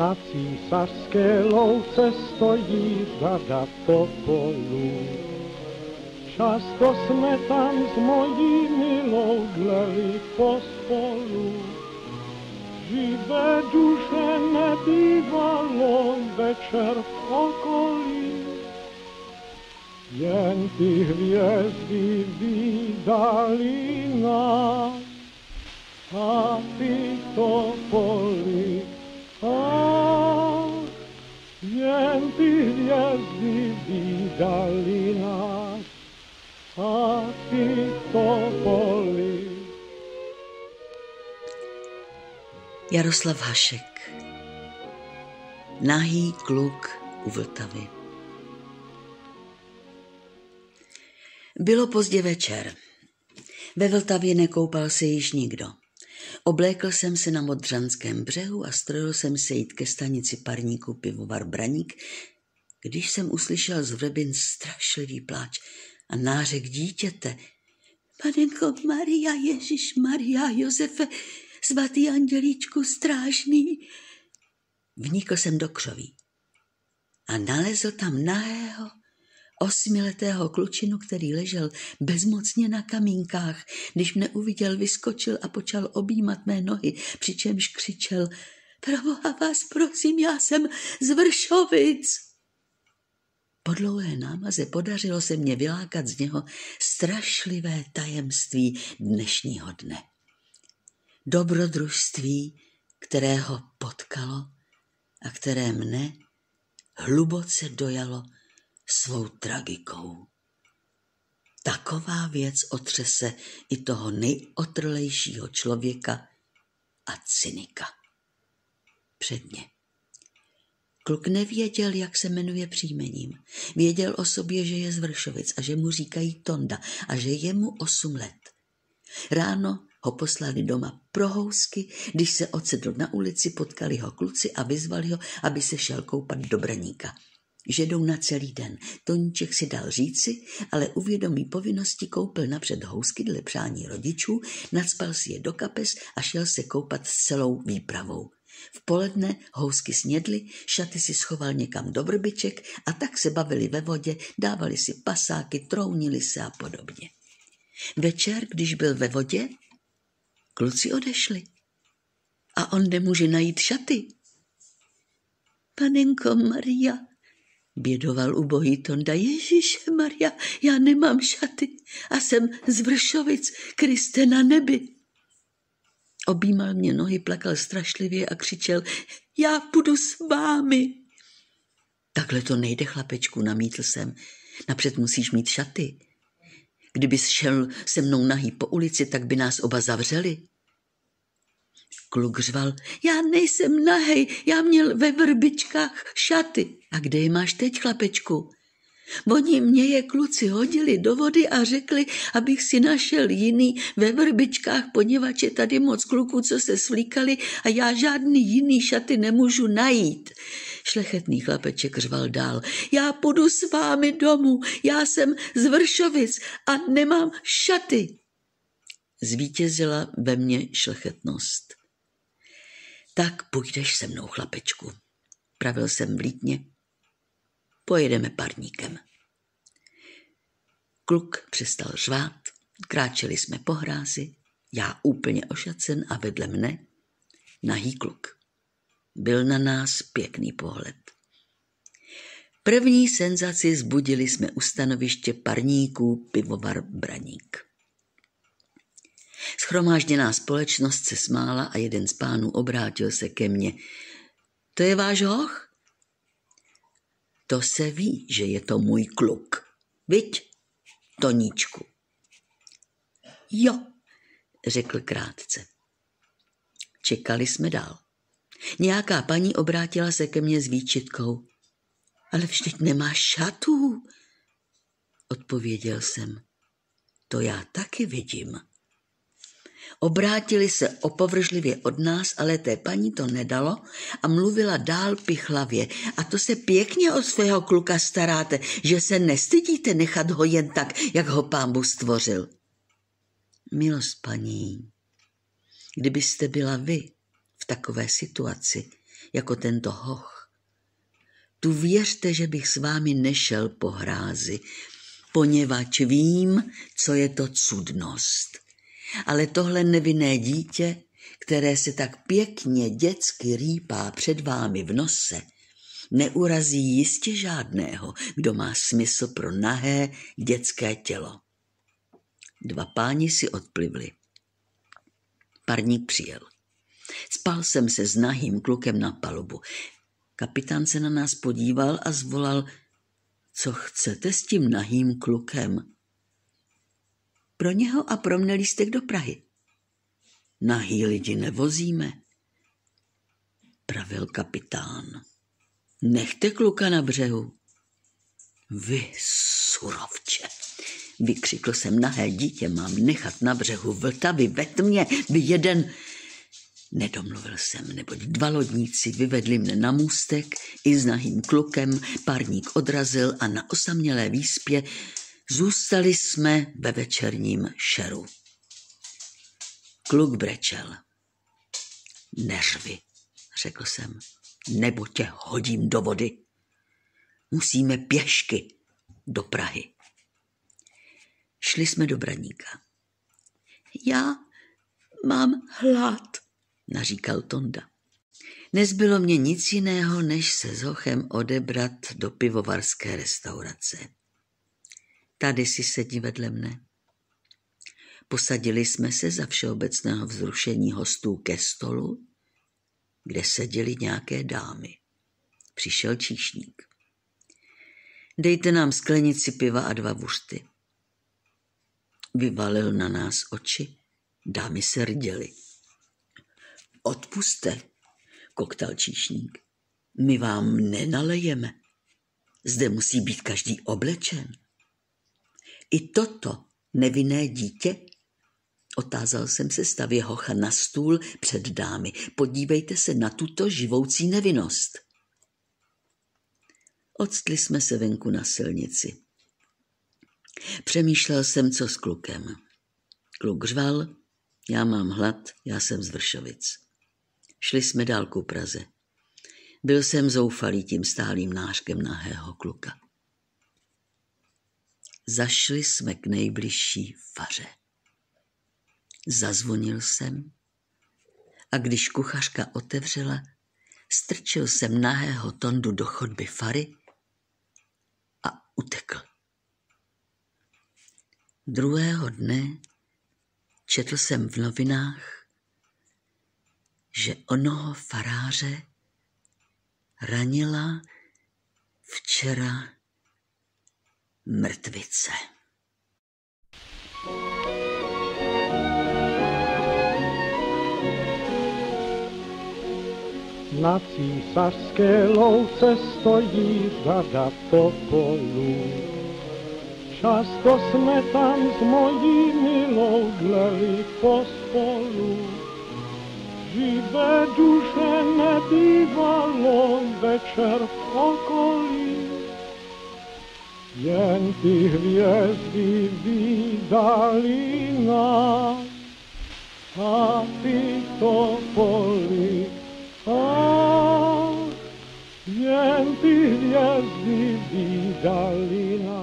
Na císařské louce stojí řada topolů. Často jsme tam s mojí milou dleli pospolu. Živé duše nebývalo večer v okolí. Jen ty hvězdy vydali nás a ty topoly. Jen ty hvězdy vydali nás a ty. Jaroslav Hašek Nahý kluk u Vltavy Bylo pozdě večer. Ve Vltavě nekoupal se již nikdo. Oblékl jsem se na Modřanském břehu a strojil jsem se jít ke stanici parníku pivovar Braník, když jsem uslyšel z vrebin strašlivý pláč a nářek dítěte. Panenko Maria, Ježíš Maria, Josefe, svatý andělíčku strážný. Vnikl jsem do křoví a nalezl tam nahého, osmiletého klučinu, který ležel bezmocně na kamínkách. Když mne uviděl, vyskočil a počal objímat mé nohy, přičemž křičel Proboha vás prosím, já jsem z Vršovic. Po dlouhé námaze podařilo se mě vylákat z něho strašlivé tajemství dnešního dne. Dobrodružství, které ho potkalo a které mne hluboce dojalo svou tragikou. Taková věc otřese i toho nejotrlejšího člověka a cynika. Předně. Kluk nevěděl, jak se jmenuje příjmením. Věděl o sobě, že je z Vršovic a že mu říkají Tonda a že je mu osm let. Ráno ho poslali doma pro housky, když se ocedl na ulici, potkali ho kluci a vyzvali ho, aby se šel koupat do braníka že jdou na celý den. Toníček si dal říci, ale uvědomí povinnosti koupil napřed housky dle přání rodičů, nadspal si je do kapes a šel se koupat s celou výpravou. V poledne housky snědli, šaty si schoval někam do vrbiček a tak se bavili ve vodě, dávali si pasáky, trounili se a podobně. Večer, když byl ve vodě, kluci odešli. A on nemůže najít šaty. Panenko Maria, Bědoval ubohý Tonda, Ježíše Maria, já nemám šaty a jsem z Vršovic, Kriste na nebi. Objímal mě nohy, plakal strašlivě a křičel, já půjdu s vámi. Takhle to nejde, chlapečku, namítl jsem. Napřed musíš mít šaty. Kdybys šel se mnou nahý po ulici, tak by nás oba zavřeli. Kluk řval, já nejsem nahej, já měl ve vrbičkách šaty. A kde je máš teď, chlapečku? Oni mě je kluci hodili do vody a řekli, abych si našel jiný ve vrbičkách, poněvadž je tady moc kluků, co se svlíkali a já žádný jiný šaty nemůžu najít. Šlechetný chlapeček řval dál. Já půjdu s vámi domů, já jsem z Vršovic a nemám šaty. Zvítězila ve mně šlechetnost. Tak půjdeš se mnou, chlapečku, pravil jsem vlítně. Pojedeme parníkem. Kluk přestal řvát, kráčeli jsme po hrázi, já úplně ošacen a vedle mne nahý kluk. Byl na nás pěkný pohled. První senzaci zbudili jsme u stanoviště parníků pivovar Braník. Schromážděná společnost se smála a jeden z pánů obrátil se ke mně. To je váš hoch? To se ví, že je to můj kluk. Viď, Toníčku? Jo, řekl krátce. Čekali jsme dál. Nějaká paní obrátila se ke mně s výčitkou. Ale vždyť nemáš šatů, odpověděl jsem. To já taky vidím. Obrátili se opovržlivě od nás, ale té paní to nedalo a mluvila dál pichlavě. A to se pěkně o svého kluka staráte, že se nestydíte nechat ho jen tak, jak ho pámbu stvořil. Milost paní, kdybyste byla vy v takové situaci, jako tento hoch. Tu věřte, že bych s vámi nešel po hrázi, poněvadž vím, co je to cudnost. Ale tohle nevinné dítě, které se tak pěkně dětsky rýpá před vámi v nose, neurazí jistě žádného, kdo má smysl pro nahé dětské tělo. Dva páni si odplivli. Parník přijel. Spal jsem se s nahým klukem na palubu. Kapitán se na nás podíval a zvolal, co chcete s tím nahým klukem? Pro něho a pro mne lístek do Prahy. Nahý lidi nevozíme, pravil kapitán. Nechte kluka na břehu. Vy surovče, vykřikl jsem nahé dítě, mám nechat na břehu Vltavy ve tmě, vy jeden... Nedomluvil jsem, neboť dva lodníci vyvedli mne na můstek i s nahým klukem, párník odrazil a na osamělé výspě zůstali jsme ve večerním šeru. Kluk brečel. Neřvi, řekl jsem nebo tě hodím do vody. Musíme pěšky do Prahy. Šli jsme do Braníka. Já mám hlad, naříkal Tonda. Nezbylo mě nic jiného, než se s Hochem odebrat do pivovarské restaurace. Tady si sedí vedle mne. Posadili jsme se za všeobecného vzrušení hostů ke stolu kde seděly nějaké dámy. Přišel číšník. Dejte nám sklenici piva a dva vušty. Vyvalil na nás oči, dámy se rděly. Odpuste, koktal číšník. My vám nenalejeme. Zde musí být každý oblečen. I toto nevinné dítě Otázal jsem se stavě hocha na stůl před dámy. Podívejte se na tuto živoucí nevinnost. Odstli jsme se venku na silnici. Přemýšlel jsem, co s klukem. Kluk řval, já mám hlad, já jsem z Vršovic. Šli jsme dál ku Praze. Byl jsem zoufalý tím stálým nářkem nahého kluka. Zašli jsme k nejbližší faře. Zazvonil jsem a když kuchařka otevřela, strčil jsem nahého tondu do chodby fary a utekl. Druhého dne četl jsem v novinách, že onoho faráře ranila včera mrtvice. Na císařské louce stojí řada topolů. Často jsme tam s mojí milou dleli pospolu. Živé duše nebývalo večer v okolí. Jentih vijesti vidali nas, a ti to poli, a jentih vijesti vidali.